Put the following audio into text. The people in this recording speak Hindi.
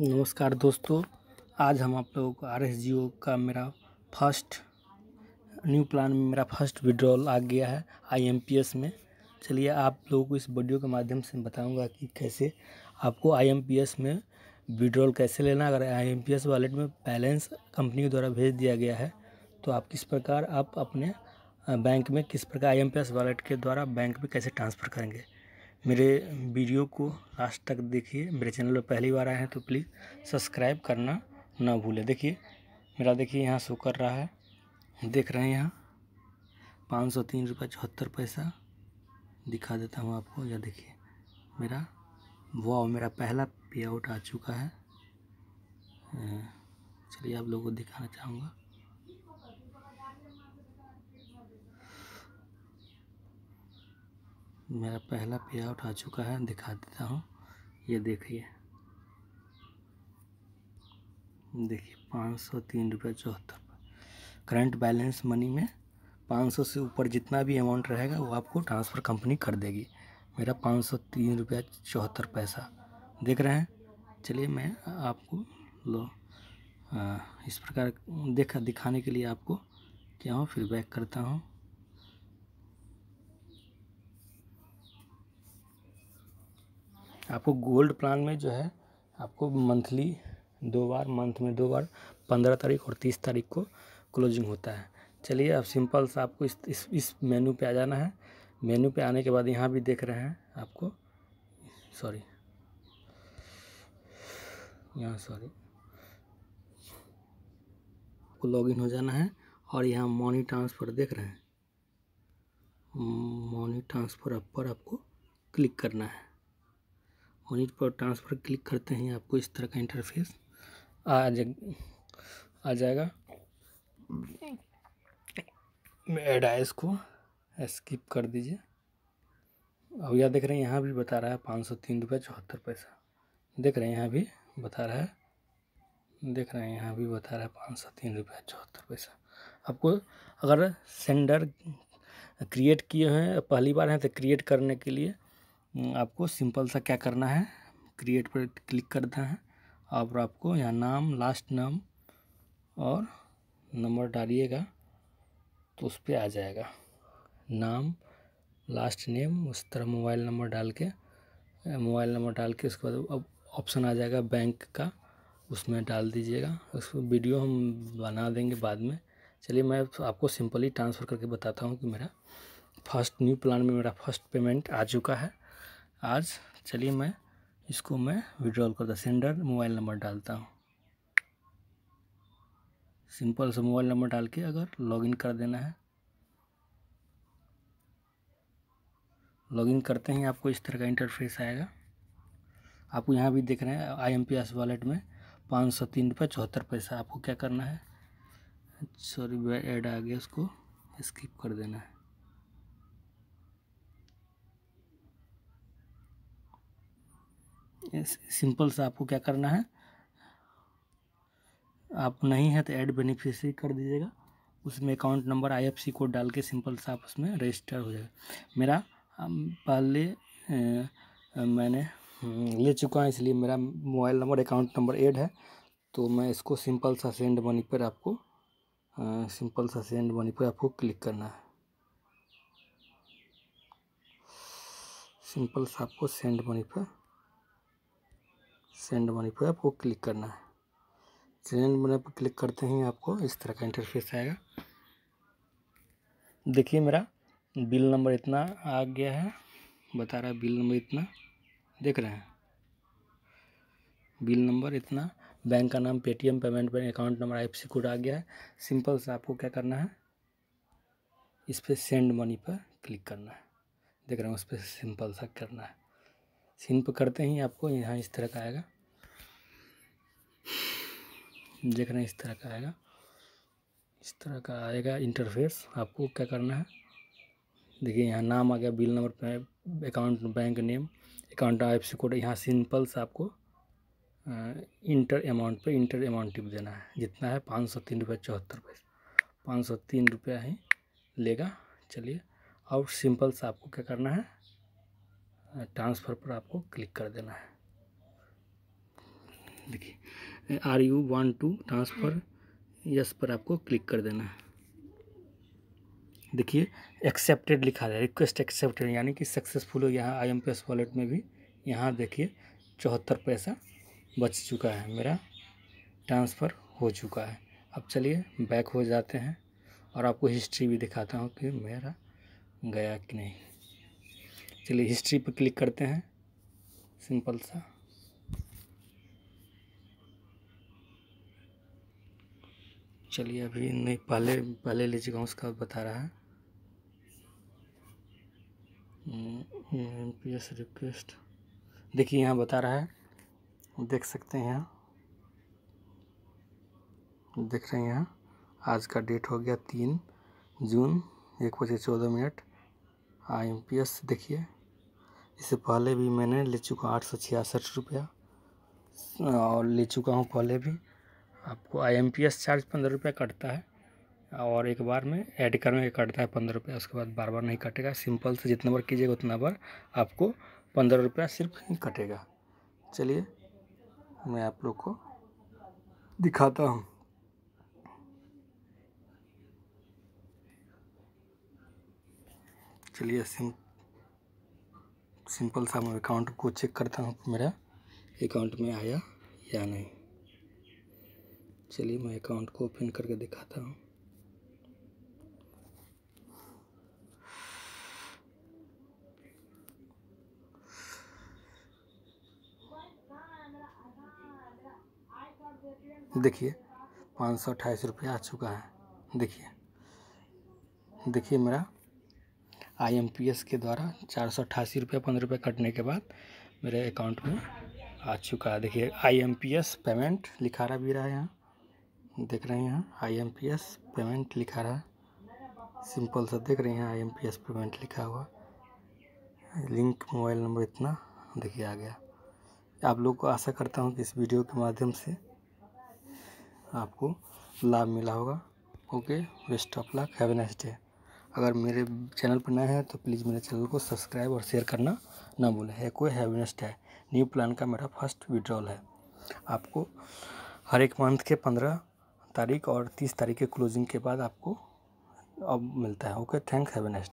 नमस्कार दोस्तों, आज हम आप लोगों को आर एस जी ओ का मेरा फ़र्स्ट, न्यू प्लान में मेरा फ़र्स्ट विड्रॉल आ गया है आई एम पी एस में। चलिए आप लोगों को इस वीडियो के माध्यम से बताऊँगा कि कैसे आपको आई एम पी एस में विड्रॉल कैसे लेना अगर I M P S wallet में बैलेंस कंपनी के द्वारा भेज दिया गया है तो आप किस प्रकार आप अपने बैंक में किस प्रकार I M P S wallet के द्वारा बैंक में कैसे ट्रांसफ़र करेंगे। मेरे वीडियो को लास्ट तक देखिए। मेरे चैनल पर पहली बार आए हैं तो प्लीज़ सब्सक्राइब करना ना भूलें। देखिए, मेरा देखिए यहाँ शो कर रहा है। देख रहे हैं यहाँ पाँच सौ तीन रुपये चौहत्तर पैसा दिखा देता हूँ आपको। यह देखिए, मेरा वाह मेरा पहला पे आउट आ चुका है। चलिए आप लोगों को दिखाना चाहूँगा। मेरा पहला पे आउट आ चुका है दिखा देता हूँ। ये देखिए। देखिए पाँच सौ तीन रुपये चौहत्तर। करंट बैलेंस मनी में पाँच सौ से ऊपर जितना भी अमाउंट रहेगा वो आपको ट्रांसफ़र कंपनी कर देगी। मेरा पाँच सौ तीन रुपया चौहत्तर पैसा। देख रहे हैं? चलिए मैं आपको लो आ, इस प्रकार देखा दिखाने के लिए आपको क्या हूँ फिर बैक करता हूँ। आपको गोल्ड प्लान में जो है, आपको मंथली दो बार मंथ में दो बार, पंद्रह तारीख और तीस तारीख को क्लोजिंग होता है। चलिए अब सिंपल सा आपको इस इस इस मेनू पे आ जाना है। मेनू पे आने के बाद यहाँ भी देख रहे हैं आपको। सॉरी यहाँ सॉरी आपको लॉगिन हो जाना है और यहाँ मनी ट्रांसफ़र देख रहे हैं। मनी ट्रांसफ़र पर आपको क्लिक करना है। मनी पर ट्रांसफ़र क्लिक करते हैं, आपको इस तरह का इंटरफेस आ जा आ जाएगा। ऐड आए इसको स्किप कर दीजिए। अब यह देख रहे हैं, यहाँ भी बता रहा है पाँच सौ तीन रुपये चौहत्तर पैसा। देख रहे हैं, यहाँ भी बता रहा है। देख रहे हैं, यहाँ भी बता रहा है पाँच सौ तीन रुपये चौहत्तर पैसा। आपको अगर सेंडर क्रिएट किए हैं, पहली बार हैं तो क्रिएट करने के लिए आपको सिंपल सा क्या करना है? क्रिएट पर क्लिक करना है और आपको यहाँ नाम, लास्ट नाम और नंबर डालिएगा तो उस पर आ जाएगा। नाम, लास्ट नेम, उस तरह मोबाइल नंबर डाल के, मोबाइल नंबर डाल के उसके बाद अब ऑप्शन आ जाएगा बैंक का, उसमें डाल दीजिएगा। उसको वीडियो हम बना देंगे बाद में। चलिए मैं आपको सिंपली ट्रांसफ़र करके बताता हूँ कि मेरा फ़र्स्ट न्यू प्लान में मेरा फ़र्स्ट पेमेंट आ चुका है। आज चलिए मैं इसको मैं विड्रॉल करता सेंडर मोबाइल नंबर डालता हूँ। सिंपल से मोबाइल नंबर डाल के अगर लॉगिन कर देना है। लॉगिन करते ही आपको इस तरह का इंटरफेस आएगा। आपको यहाँ भी देख रहे हैं I M P S wallet में पाँच सौ तीन रुपये चौहत्तर पैसा आपको क्या करना है? सॉरी ऐड आ गया उसको स्किप कर देना है। सिंपल सा आपको क्या करना है? आप नहीं है तो ऐड बेनिफिशरी कर दीजिएगा। उसमें अकाउंट नंबर आईएफसी कोड डाल के सिंपल सा आप उसमें रजिस्टर हो जाएगा मेरा पहले मैंने ले चुका हूँ इसलिए मेरा mobile number account number add है। तो मैं इसको सिंपल सा सेंड मनी पर आपको आ, सिंपल सा सेंड मनी पर आपको क्लिक करना है। सिंपल सा आपको सेंड मनी पर सेंड मनी पर आपको क्लिक करना है। सेंड मनी पर क्लिक करते ही आपको इस तरह का इंटरफेस आएगा। देखिए मेरा बिल नंबर इतना आ गया है, बता रहा है बिल नंबर इतना, देख रहे हैं। बिल नंबर इतना, बैंक का नाम, Paytm, payment bank, account number, I code आ गया है। सिंपल से आपको क्या करना है, इस पर सेंड मनी पर क्लिक करना है। देख रहे हैं उस पर सिंपल सा करना है। सिंप करते ही आपको, यहाँ इस तरह का आएगा। देख रहे हैं इस तरह का आएगा। इस तरह का आएगा इंटरफेस आपको क्या करना है? देखिए, यहाँ नाम आ गया, bill number account bank name account I F code यहाँ सिंपल से आपको इंटर अमाउंट पे इंटर अमाउंट टिप देना है। जितना है पाँच सौ तीन रुपये चौहत्तर पैसे। पाँच सौ तीन रुपया ही लेगा। चलिए, और सिंपल से आपको क्या करना है? ट्रांसफ़र पर आपको क्लिक कर देना है। देखिए, are you want to transfer, yes पर आपको क्लिक कर देना है। देखिए, एक्सेप्टेड लिखा है, रिक्वेस्ट एक्सेप्टेड, यानी कि सक्सेसफुल हो यहाँ I M P S wallet में भी। यहाँ देखिए, चौहत्तर पैसा बच चुका है, मेरा ट्रांसफ़र हो चुका है। अब चलिए, बैक हो जाते हैं और आपको हिस्ट्री भी दिखाता हूँ कि मेरा गया कि नहीं। चलिए हिस्ट्री पर क्लिक करते हैं। सिंपल सा। चलिए अभी नहीं, पहले पहले लीजिएगा उसका बता रहा है। एम पी एस रिक्वेस्ट देखिए, यहाँ बता रहा है। देख सकते हैं यहाँ। देख रहे हैं यहाँ। आज का डेट हो गया तीन जून, एक बजे चौदह minute. I M P S देखिए। इससे पहले भी मैंने ले चुका आठ सौ छियासठ रुपया। और ले चुका हूँ पहले भी। आपको I M P S charge पंद्रह रुपया कटता है। और एक बार में ऐड करने का कटता है पंद्रह रुपया, उसके बाद बार बार नहीं कटेगा। सिंपल से जितना बार कीजिएगा, उतना बार आपको पंद्रह रुपया सिर्फ़ ही कटेगा। चलिए, मैं आप लोग को दिखाता हूँ। चलिए, सिम सिंपल सा मैं अकाउंट को चेक करता हूँ, मेरा अकाउंट में आया या नहीं। चलिए मैं अकाउंट को ओपन करके दिखाता हूँ। देखिए, पाँच सौ अट्ठाईस रुपया आ चुका है। देखिए देखिए मेरा आईएमपीएस के द्वारा चार सौ अट्ठासी रुपये, पंद्रह रुपये कटने के बाद मेरे अकाउंट में आ चुका है। देखिए आईएमपीएस पेमेंट लिखा रहा भी रहा है यहाँ। देख रहे हैं यहाँ आईएमपीएस पेमेंट लिखा रहा। है सिंपल सा देख रहे हैं आईएमपीएस पेमेंट लिखा हुआ। लिंक मोबाइल नंबर इतना, देखिए आ गया। आप लोग को आशा करता हूँ कि इस वीडियो के माध्यम से आपको लाभ मिला होगा। Okay best of luck have nice day अगर मेरे चैनल पर नए हैं तो प्लीज़ मेरे चैनल को सब्सक्राइब और शेयर करना ना भूलें। है कोई हैवीनेस्ट है। न्यू प्लान का मेरा फ़र्स्ट विड्रॉल है। आपको हर एक मंथ के पंद्रह तारीख और तीस तारीख के क्लोजिंग के बाद आपको अब मिलता है। Okay, thank हैवीनेस्ट